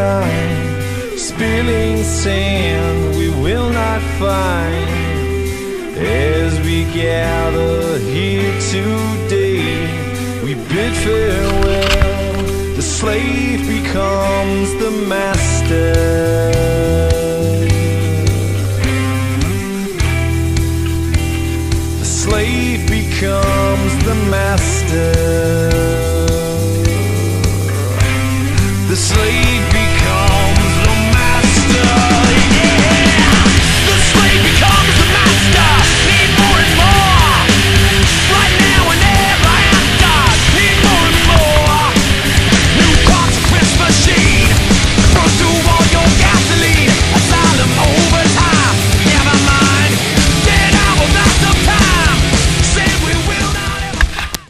time, spilling sand we will not find. As we gather here today, we bid farewell. The slave becomes the master. The becomes